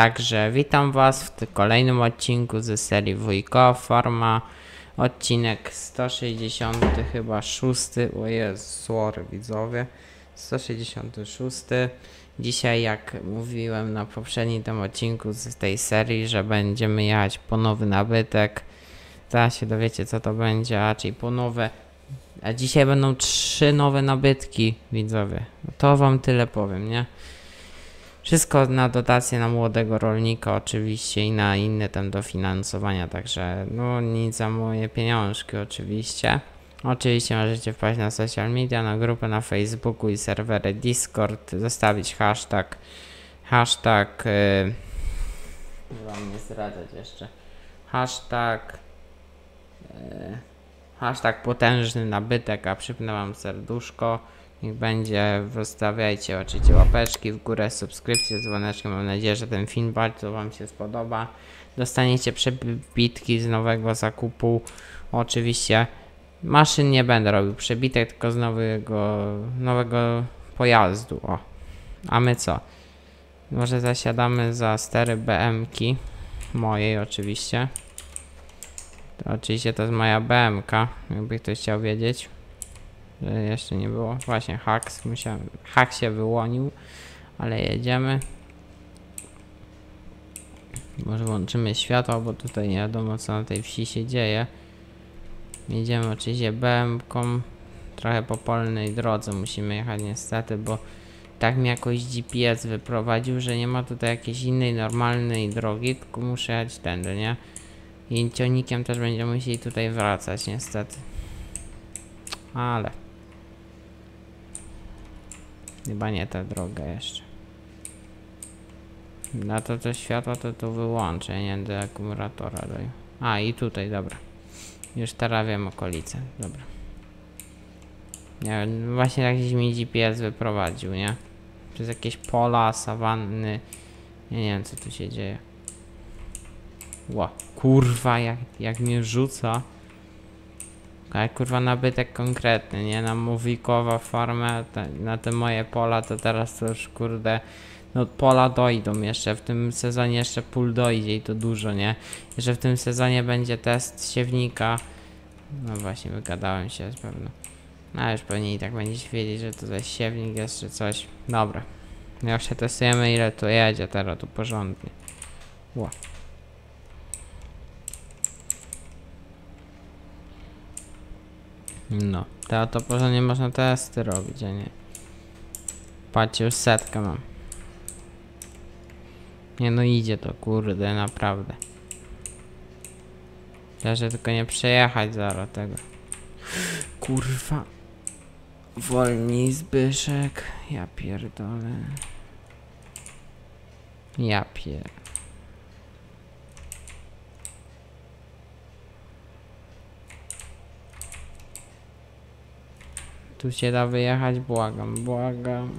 Także witam Was w kolejnym odcinku ze serii Wujko Forma. Odcinek 160 chyba 6. O Jezu, sorry widzowie. 166. Dzisiaj jak mówiłem na poprzednim tym odcinku z tej serii, że będziemy jechać po nowy nabytek. Zaraz się dowiecie co to będzie, raczej po nowe. A dzisiaj będą trzy nowe nabytki widzowie. To Wam tyle powiem, nie? Wszystko na dotacje na młodego rolnika oczywiście i na inne tam dofinansowania, także no nic za moje pieniążki oczywiście. Oczywiście możecie wpaść na social media, na grupę na Facebooku i serwery Discord, zostawić hashtag, hashtag, yy, wam nie zdradzać jeszcze, hashtag, yy, hashtag potężny nabytek, a przypnę wam serduszko. Niech będzie, wystawiajcie oczywiście łapeczki w górę, subskrypcję dzwoneczkiem. Mam nadzieję, że ten film bardzo Wam się spodoba. Dostaniecie przebitki z nowego zakupu. Oczywiście maszyn nie będę robił przebitek, tylko z nowego, nowego pojazdu. O. A my co? Może zasiadamy za stery BM-ki. Mojej oczywiście. To oczywiście to jest moja BMK, jakby ktoś chciał wiedzieć jeszcze nie było. Właśnie haks, musiałem, hak się wyłonił, ale jedziemy. Może włączymy światło, bo tutaj nie wiadomo co na tej wsi się dzieje. Jedziemy oczywiście BM-ką, trochę po polnej drodze musimy jechać niestety, bo tak mi jakoś GPS wyprowadził, że nie ma tutaj jakiejś innej normalnej drogi, tylko muszę jechać tędy, nie? I ciągnikiem też będziemy musieli tutaj wracać niestety. Ale Chyba nie ta droga jeszcze. Na to to światło to tu wyłączę, nie do akumulatora. A i tutaj, dobra. Już teraz wiem okolice, dobra. Nie właśnie jakiś mi GPS wyprowadził, nie? Przez jakieś pola, sawanny. Nie wiem co tu się dzieje. Ła, kurwa, jak, jak mnie rzuca. Ale kurwa nabytek konkretny, nie? Na mówikowa farmę, na te moje pola to teraz to już kurde no pola dojdą jeszcze, w tym sezonie jeszcze pól dojdzie i to dużo, nie? Jeszcze w tym sezonie będzie test siewnika. No właśnie, wygadałem się pewno. No już pewnie i tak będziecie wiedzieć, że to jest siewnik jest czy coś. Dobra. Jak się testujemy ile to jedzie teraz tu porządnie. Ła. No, to, to porządnie można testy robić, a nie. Patrzcie, już setkę mam. Nie no idzie to, kurde, naprawdę. Leży tylko nie przejechać zaraz tego. Kurwa. Wolniej Zbyszek. Ja pierdolę. Ja pierdolę. Tu się da wyjechać, błagam, błagam.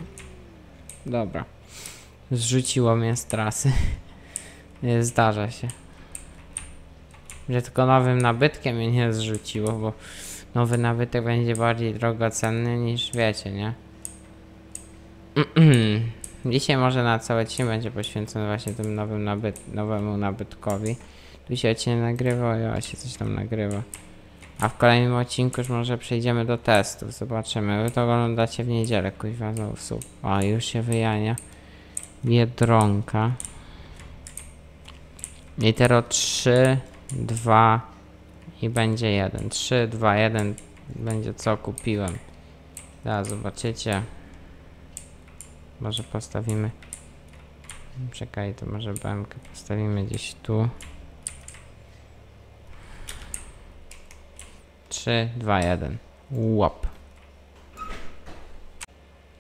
Dobra. Zrzuciło mnie z trasy. Zdarza się. Że tylko nowym nabytkiem mnie nie zrzuciło, bo nowy nabytek będzie bardziej drogocenny niż wiecie, nie? Dzisiaj może na całe dzień będzie poświęcony właśnie tym nowym nabyt nowemu nabytkowi. Tu się cię nagrywa, ja się coś tam nagrywa. A w kolejnym odcinku już może przejdziemy do testów. Zobaczymy. Wy to oglądacie w niedzielę, kuźwa, znowu sup. O, już się wyjania. Biedronka. I teraz 3, 2 i będzie 1. 3, 2, 1 będzie co kupiłem. Teraz zobaczycie. Może postawimy. Czekaj, to może BMK postawimy gdzieś tu. 3, 2, 1. Łop.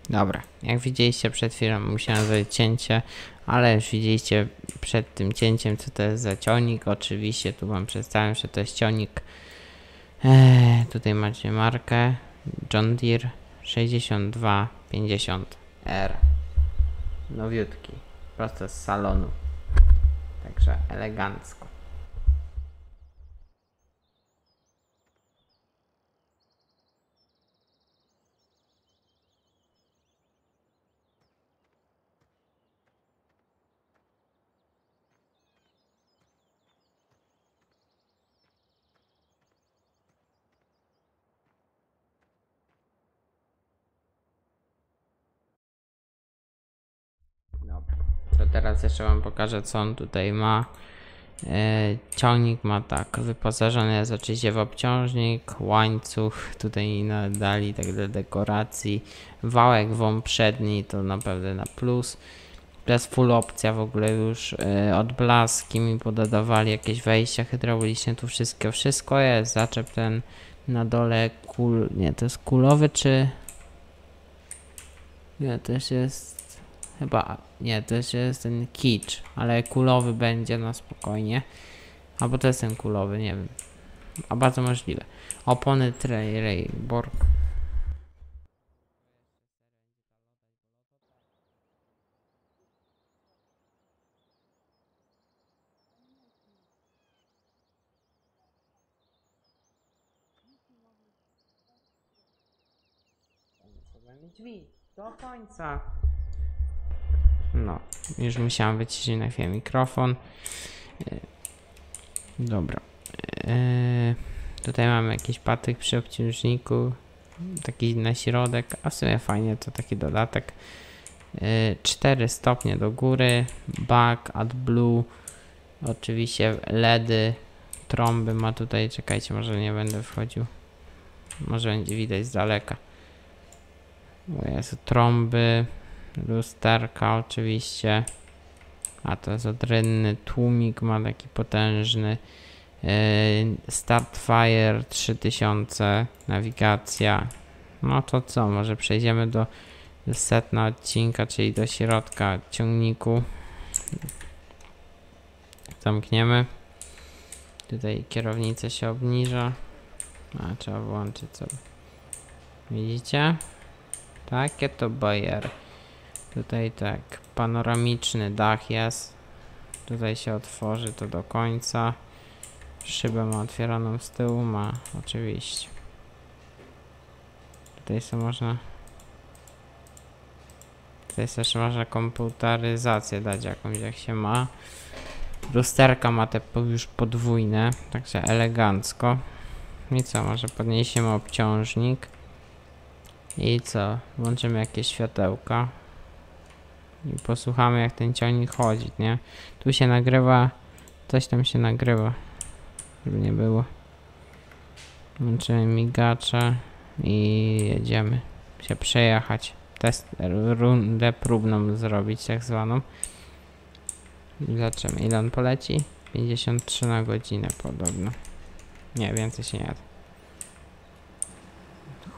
Dobra, jak widzieliście przed chwilą musiałem zrobić cięcie, ale już widzieliście przed tym cięciem co to jest za ciągnik. Oczywiście tu wam przedstawiam, że to jest ciągnik. Eee, tutaj macie markę John Deere 6250R. Nowiutki, prosto z salonu. Także elegancko. Teraz jeszcze wam pokażę co on tutaj ma. E, ciągnik ma tak, wyposażony jest oczywiście w obciążnik, łańcuch, tutaj nadali tak do dekoracji, wałek wąb przedni to naprawdę na plus. To jest full opcja w ogóle już, e, odblaski mi pododawali, jakieś wejścia hydrauliczne, tu wszystko, wszystko jest, zaczep ten na dole kul, nie to jest kulowy czy... Nie, też jest Chyba, nie, to jest ten kicz, ale kulowy będzie na spokojnie. Albo to jest ten kulowy, nie wiem. A bardzo możliwe. Opony Rayborg. drzwi do końca. No, już musiałam wyciszyć na chwilę mikrofon. Dobra. E, tutaj mamy jakiś patyk przy obciążniku. Taki na środek, a w sumie fajnie, to taki dodatek. 4 e, stopnie do góry, back, AdBlue, oczywiście LEDy, trąby ma tutaj, czekajcie, może nie będę wchodził, może będzie widać z daleka. O Jezu, trąby, Lusterka oczywiście. A to jest odrynny tłumik, ma taki potężny. Yy, Startfire 3000, nawigacja. No to co, może przejdziemy do, setna odcinka, czyli do środka ciągniku. Zamkniemy. Tutaj kierownica się obniża. A trzeba włączyć sobie. Widzicie? Takie to bajer. Tutaj tak, panoramiczny dach jest. Tutaj się otworzy to do końca. Szybę ma otwieraną z tyłu, ma oczywiście. Tutaj sobie można... Tutaj też można komputeryzację dać jakąś jak się ma. Lusterka ma te już podwójne, także elegancko. I co, może podniesiemy obciążnik. I co, włączymy jakieś światełka. I posłuchamy jak ten ciągnik chodzi, nie? Tu się nagrywa, coś tam się nagrywa, żeby nie było. Włączymy migacze i jedziemy się przejechać. Test, rundę próbną zrobić tak zwaną. Zobaczymy ile on poleci. 53 na godzinę podobno. Nie, więcej się nie jadę.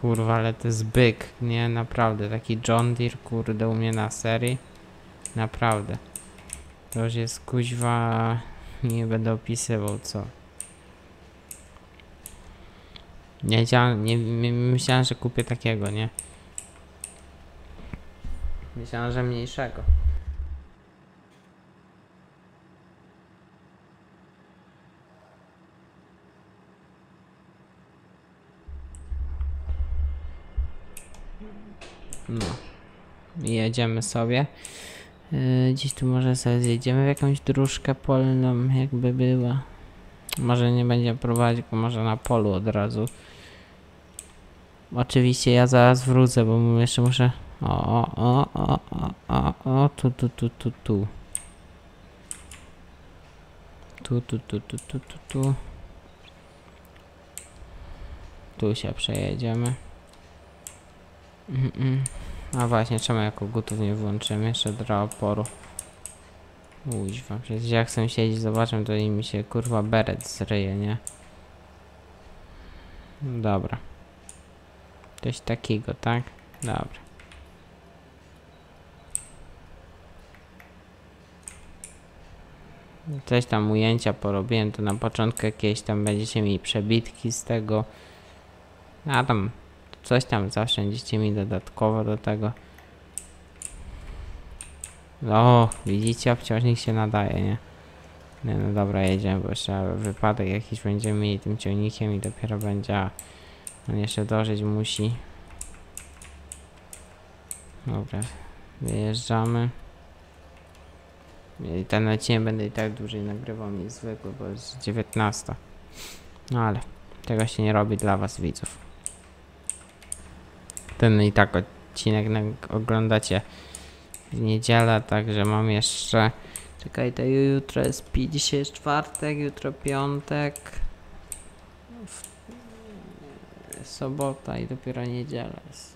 Kurwa, ale to jest byk, nie? Naprawdę, taki John Deere, kurde, u mnie na serii. Naprawdę. To już jest kuźwa... Nie będę opisywał co. Nie, nie, nie myślałem, że kupię takiego, nie? Myślałem, że mniejszego. No. Jedziemy sobie. Yy, gdzieś tu może sobie zjedziemy w jakąś dróżkę polną, jakby była. Może nie będzie prowadzić, tylko może na polu od razu. Oczywiście ja zaraz wrócę, bo jeszcze muszę... O, o, o, o, o, o, tu, tu, tu, tu, tu. Tu, tu, tu, tu, tu, tu, tu. Tu się przejedziemy. Mm -mm. A właśnie, czemu jako gotów nie włączymy? Jeszcze dla oporu. Uźwa, przecież jak chcę siedzieć, zobaczę, to mi się kurwa beret zryje, nie? Dobra. Coś takiego, tak? Dobra. Coś tam ujęcia porobiłem, to na początku jakieś tam będziecie mieli przebitki z tego. A tam Coś tam zaszczędzicie mi dodatkowo do tego. O, widzicie, obciążnik się nadaje, nie? Nie, no dobra, jedziemy, bo jeszcze wypadek jakiś będziemy mieli tym ciągnikiem i dopiero będzie... On jeszcze dożyć musi. Dobra, wyjeżdżamy. I ten odcinek będę i tak dłużej nagrywał niż zwykły, bo jest 19. No ale tego się nie robi dla was widzów ten i tak odcinek oglądacie w niedzielę, także mam jeszcze... Czekaj, to jutro jest dzisiaj jest czwartek, jutro piątek, sobota i dopiero niedziela jest.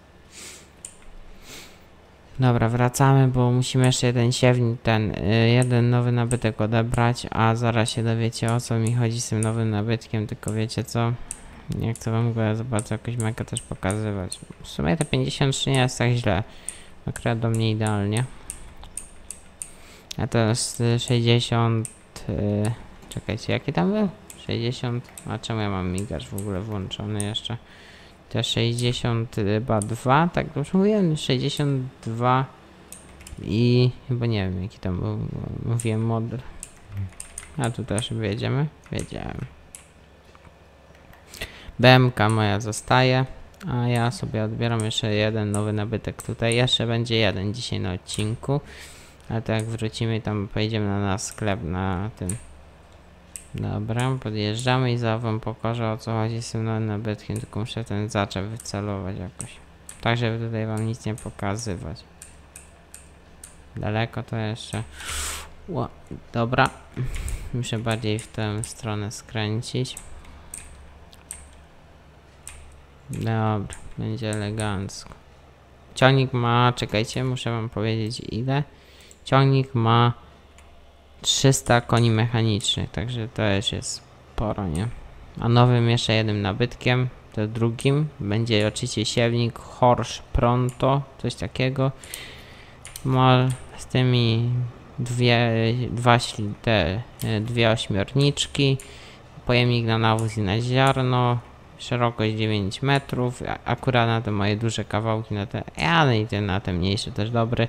Dobra, wracamy, bo musimy jeszcze jeden siewnik, ten, y, jeden nowy nabytek odebrać, a zaraz się dowiecie o co mi chodzi z tym nowym nabytkiem, tylko wiecie co? Nie chcę wam go za bardzo jakoś mega też pokazywać. W sumie te 53 nie jest tak źle. Akurat do mnie idealnie. A y, 60... y, Czekajcie, jaki tam był? 60... A czemu ja mam migacz w ogóle włączony jeszcze? Te 60 chyba 2, tak dobrze mówiłem? 62 i chyba nie wiem jaki tam był, mówiłem model. A tu też wiedziemy? Wiedziałem. BMK moja zostaje, a ja sobie odbieram jeszcze jeden nowy nabytek tutaj. Jeszcze będzie jeden dzisiaj na odcinku, ale to jak wrócimy tam pojedziemy na nasz sklep na tym. Dobra, podjeżdżamy i za wam pokażę o co chodzi z tym nowym nabytkiem, tylko muszę ten zaczep wycelować jakoś. Tak, żeby tutaj wam nic nie pokazywać. Daleko to jeszcze. Ła, dobra. Muszę bardziej w tę stronę skręcić. Dobra, będzie elegancko. Ciągnik ma, czekajcie, muszę wam powiedzieć ile. Ciągnik ma 300 koni mechanicznych, także to już jest sporo, nie? A nowym jeszcze jednym nabytkiem, to drugim, będzie oczywiście siewnik Horsch Pronto, coś takiego. Ma z tymi dwie, dwa, te, e, dwie ośmiorniczki, pojemnik na nawóz i na ziarno, szerokość 9 metrów, akurat na te moje duże kawałki, na te, ale i te na te mniejsze też dobry.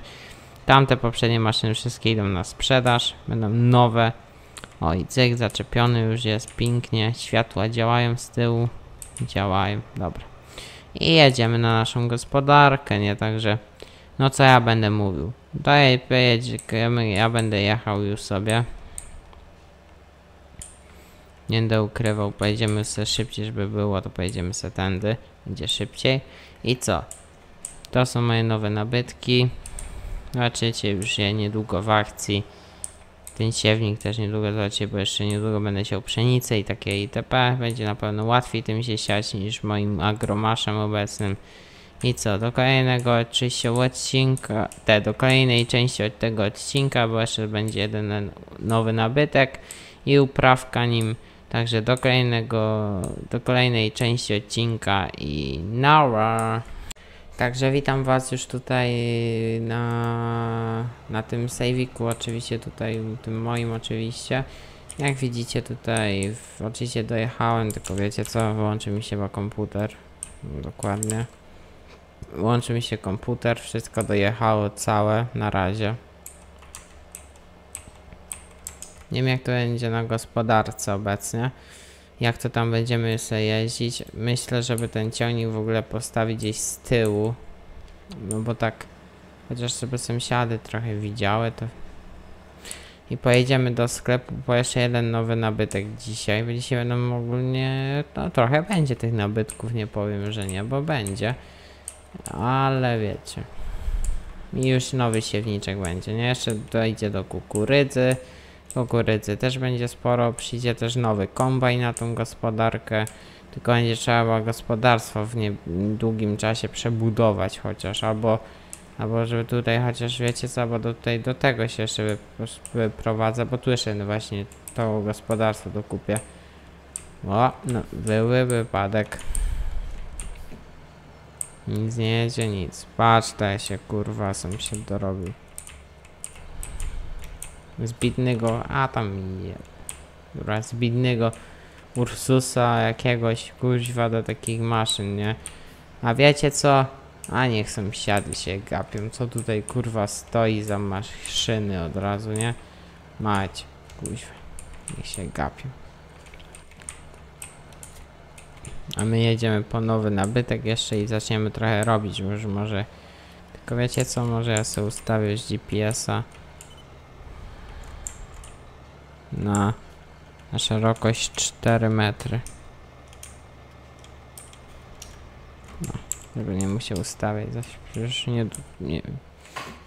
Tamte poprzednie maszyny wszystkie idą na sprzedaż, będą nowe. O i cyk zaczepiony już jest pięknie, światła działają z tyłu, działają, dobra. I jedziemy na naszą gospodarkę, nie? Także, no co ja będę mówił? Daj, pojedziemy, ja będę jechał już sobie. Nie będę ukrywał, pojedziemy sobie szybciej, żeby było, to pojedziemy sobie tędy, będzie szybciej. I co? To są moje nowe nabytki. Zobaczycie już je niedługo w akcji. Ten siewnik też niedługo zobaczycie, bo jeszcze niedługo będę siał pszenicę i takie itp. Będzie na pewno łatwiej tym się siać niż moim agromaszem obecnym. I co, do kolejnego oczywiście odcinka, te, do kolejnej części od tego odcinka, bo jeszcze będzie jeden nowy nabytek i uprawka nim. Także do kolejnego, do kolejnej części odcinka i nara. Także witam was już tutaj na, na tym sejwiku, oczywiście tutaj, tym moim oczywiście. Jak widzicie tutaj, w, oczywiście dojechałem, tylko wiecie co, wyłączy mi się chyba komputer. Dokładnie. Łączy mi się komputer, wszystko dojechało całe na razie. Nie wiem jak to będzie na gospodarce obecnie. Jak to tam będziemy sobie jeździć. Myślę, żeby ten ciągnik w ogóle postawić gdzieś z tyłu. No bo tak, chociaż żeby sąsiady trochę widziały to. I pojedziemy do sklepu po jeszcze jeden nowy nabytek dzisiaj. Bo dzisiaj będą ogólnie, no trochę będzie tych nabytków, nie powiem, że nie, bo będzie. Ale wiecie. I już nowy siewniczek będzie, nie? Jeszcze dojdzie do kukurydzy. Kukurydzy też będzie sporo. Przyjdzie też nowy kombajn na tą gospodarkę. Tylko będzie trzeba gospodarstwo w niedługim czasie przebudować chociaż. Albo, albo żeby tutaj chociaż wiecie co, bo tutaj do tego się jeszcze wyp- wyprowadzę. Bo tu jeszcze właśnie to gospodarstwo dokupię. O, no, były wypadek. Nic nie jedzie, nic. Patrz, te się kurwa sam się dorobił. Zbitnego, a tam. Dobra, zbitnego Ursusa jakiegoś kuźwa do takich maszyn, nie? A wiecie co? A niech sąsiady się gapią. Co tutaj kurwa stoi za maszyny od razu, nie? Mać, kuźwa. Niech się gapią. A my jedziemy po nowy nabytek jeszcze i zaczniemy trochę robić już może. Tylko wiecie co, może ja sobie ustawię już GPS-a na, na szerokość 4 metry. No, żeby nie musiał ustawiać, zaś przecież nie, nie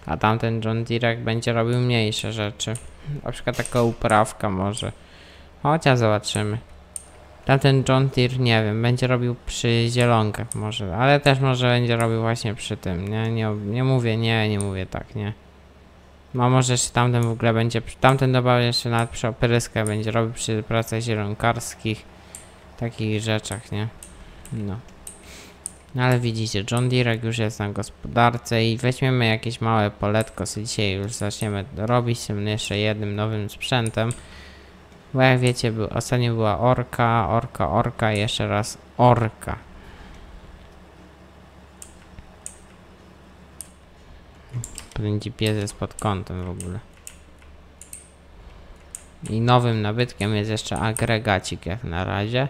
A tamten John Deere będzie robił mniejsze rzeczy. Na przykład taka uprawka może. Chociaż zobaczymy. Tamten John Deere, nie wiem, będzie robił przy zielonkach może, ale też może będzie robił właśnie przy tym, nie? Nie, nie mówię nie, nie mówię tak, nie. No może jeszcze tamten w ogóle będzie, tamten doba jeszcze nawet przy opryskę będzie robił przy pracach zielonkarskich, takich rzeczach, nie? No. No ale widzicie, John Deere już jest na gospodarce i weźmiemy jakieś małe poletko, sobie dzisiaj już zaczniemy robić tym jeszcze jednym nowym sprzętem. Bo jak wiecie, był, ostatnio była orka, orka, orka jeszcze raz orka. Ten GPS jest pod kątem w ogóle. I nowym nabytkiem jest jeszcze agregacik jak na razie.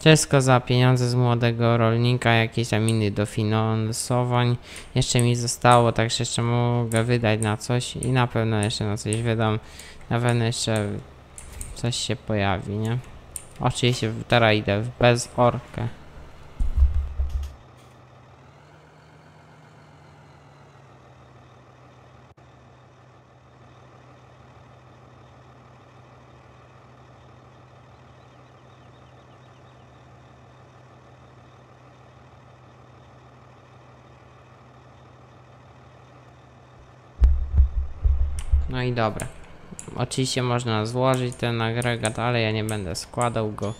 Wszystko za pieniądze z młodego rolnika, jakieś tam innych dofinansowań. Jeszcze mi zostało, także jeszcze mogę wydać na coś i na pewno jeszcze na coś wydam. Na pewno jeszcze coś się pojawi, nie? Oczywiście teraz idę w bez dobra. Oczywiście można złożyć ten agregat, ale ja nie będę składał go,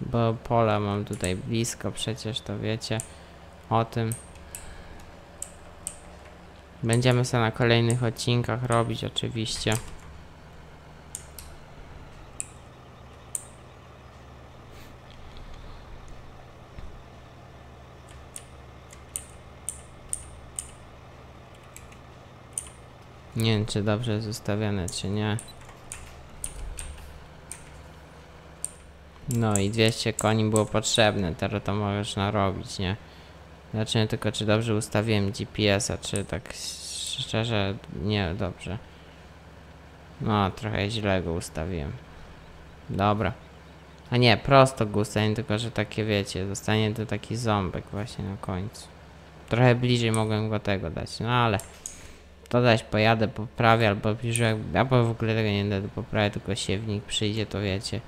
bo pole mam tutaj blisko, przecież to wiecie o tym. Będziemy sobie na kolejnych odcinkach robić oczywiście. Nie wiem, czy dobrze jest ustawione, czy nie. No i 200 koni było potrzebne, teraz to możesz narobić, nie? Nie tylko, czy dobrze ustawiłem GPS-a, czy tak szczerze nie dobrze. No, trochę źle go ustawiłem. Dobra. A nie, prosto go ustawiłem, tylko że takie wiecie, zostanie to taki ząbek właśnie na końcu. Trochę bliżej mogłem go tego dać, no ale... To dać pojadę, poprawię, albo bliżej, albo w ogóle tego nie będę poprawiać, tylko siewnik przyjdzie, to wiecie.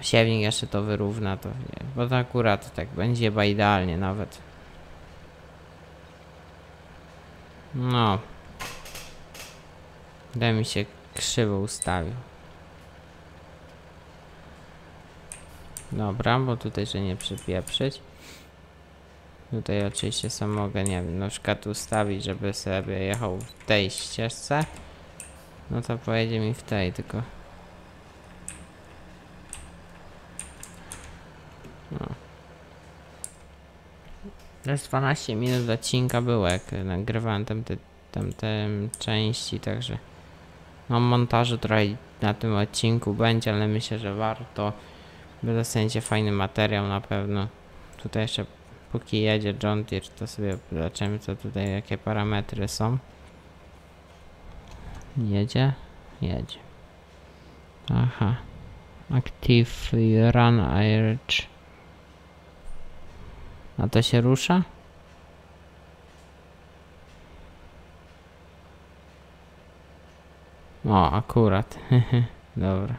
Siewnik jeszcze to wyrówna, to nie, bo to akurat tak będzie chyba idealnie nawet. No. Daj mi się krzywo ustawił. Dobra, bo tutaj, że nie przypieprzyć. Tutaj oczywiście sam mogę, nie wiem, na przykład ustawić, żeby sobie jechał w tej ścieżce. No to pojedzie mi w tej, tylko... No. Teraz 12 minut odcinka było, jak nagrywałem tamte, tamte części, także... No montażu trochę na tym odcinku będzie, ale myślę, że warto. Wy dostaniecie fajny materiał na pewno. Tutaj jeszcze póki jedzie John Deere, to sobie zobaczymy co tutaj, jakie parametry są. Jedzie? Jedzie. Aha. Active run urge. A to się rusza? O, akurat. Dobra.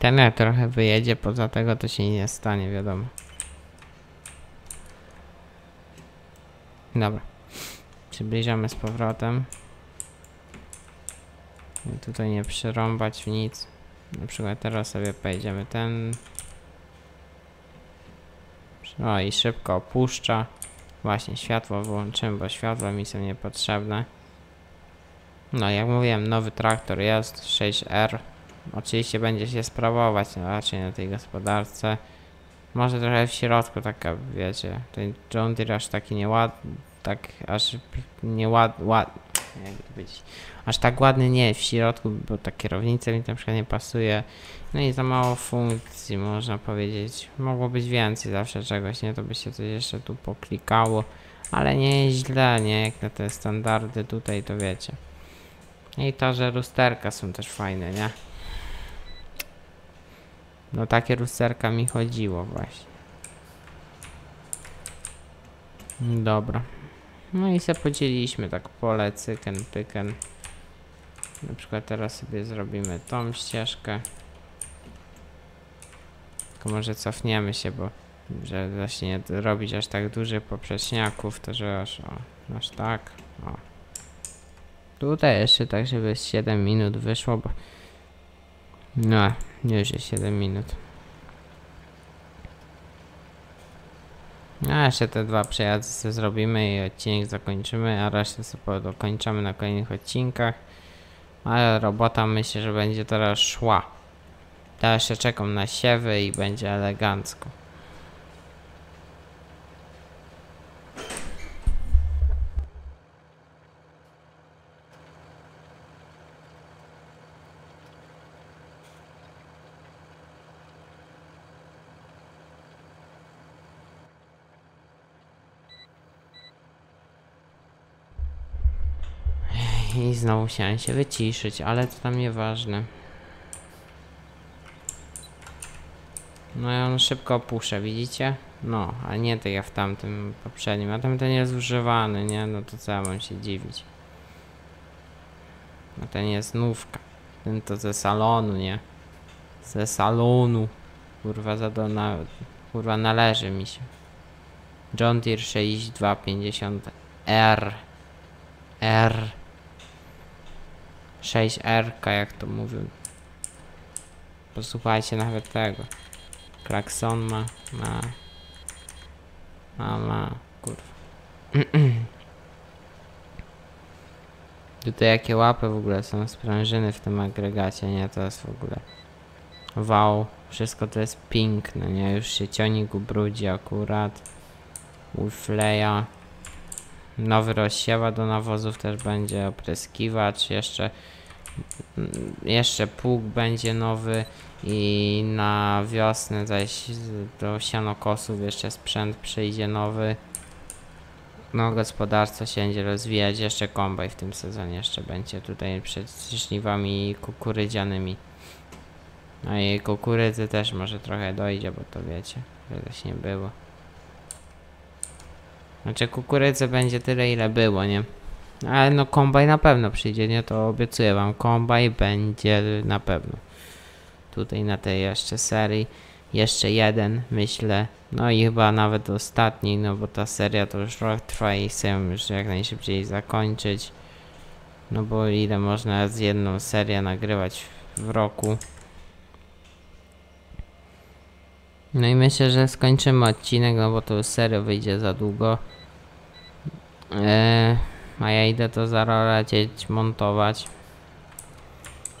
Ten jak trochę wyjedzie, poza tego to się nie stanie, wiadomo. Dobra. Przybliżamy z powrotem. I tutaj nie przyrąbać w nic. Na przykład teraz sobie pojedziemy ten. O i szybko opuszcza. Właśnie światło wyłączymy, bo światła mi są niepotrzebne. No jak mówiłem, nowy traktor jest 6R. Oczywiście będzie się sprawować no, raczej na tej gospodarce. Może trochę w środku taka, wiecie, ten John Deere aż taki nieładny, tak aż nieład, ład, to aż tak ładny nie w środku, bo ta kierownica mi na przykład nie pasuje. No i za mało funkcji, można powiedzieć. Mogło być więcej zawsze czegoś, nie? To by się coś jeszcze tu poklikało, ale nie źle, nie? Jak na te standardy tutaj, to wiecie. I to, że lusterka są też fajne, nie? No takie lusterka mi chodziło właśnie. Dobra. No i se podzieliliśmy tak pole, cyken, pyken. Na przykład teraz sobie zrobimy tą ścieżkę. Tylko może cofniemy się, bo że właśnie nie robić aż tak dużych poprzeczniaków, to że aż, o, aż tak, o. Tutaj jeszcze tak, żeby z 7 minut wyszło, bo... No, już jest 7 minut. A jeszcze te dwa przejazdy sobie zrobimy i odcinek zakończymy, a resztę sobie dokończymy na kolejnych odcinkach. Ale robota myślę, że będzie teraz szła. Ja jeszcze czekam na siewy i będzie elegancko. I znowu musiałem się wyciszyć, ale to tam nieważne. No i on szybko opuszcza, widzicie? No, a nie tak jak w tamtym poprzednim. A tamten jest używany, nie? No to co ja mam się dziwić? A ten jest nówka. Ten to ze salonu, nie? Ze salonu. Kurwa, za to na... Kurwa, należy mi się. John Deere 6250 R. R. 6R, jak to mówią. Posłuchajcie nawet tego. Klakson ma, ma. Ma, ma, kurwa. Tutaj jakie łapy w ogóle są sprężyny w tym agregacie, nie? To jest w ogóle wow. Wszystko to jest piękne, nie? Już się cionik ubrudzi akurat. Ufleja. Nowy rozsiewa do nawozów też będzie opryskiwacz. Jeszcze jeszcze pług będzie nowy i na wiosnę zaś do sianokosów jeszcze sprzęt przyjdzie nowy. No gospodarstwo się będzie rozwijać, jeszcze kombaj w tym sezonie jeszcze będzie tutaj przed żniwami kukurydzianymi. No i kukurydzy też może trochę dojdzie, bo to wiecie, że też nie było. Znaczy kukurydzy będzie tyle ile było, nie? Ale no kombaj na pewno przyjdzie, nie? To obiecuję wam, kombaj będzie na pewno. Tutaj na tej jeszcze serii. Jeszcze jeden, myślę. No i chyba nawet ostatni, no bo ta seria to już rok trwa i chcę już jak najszybciej zakończyć. No bo ile można z jedną serię nagrywać w roku. No i myślę, że skończymy odcinek, no bo to już serio wyjdzie za długo. Eee, a ja idę to zaraz montować.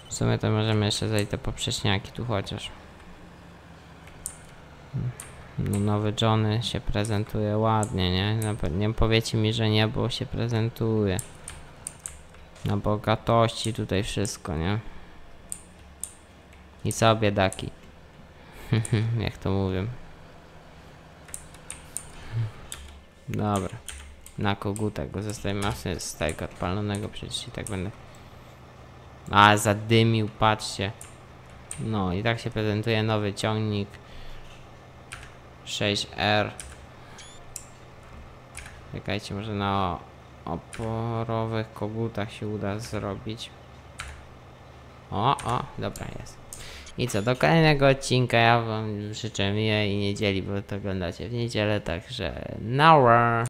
W sumie to możemy jeszcze zejść te poprzeczniaki tu chociaż. No nowy Johnny się prezentuje ładnie, nie? No, nie powiecie mi, że nie, bo się prezentuje. Na bogatości tutaj wszystko, nie? I co biedaki? Jak to mówię. Dobra. Na kogutek go zostawimy masę z tego odpalonego, przecież i tak będę. A, zadymił, patrzcie. No i tak się prezentuje nowy ciągnik 6R. Czekajcie, może na oporowych kogutach się uda zrobić. O, o, dobra jest. I co, do kolejnego odcinka ja wam życzę miłej niedzieli, bo to oglądacie w niedzielę, także nara.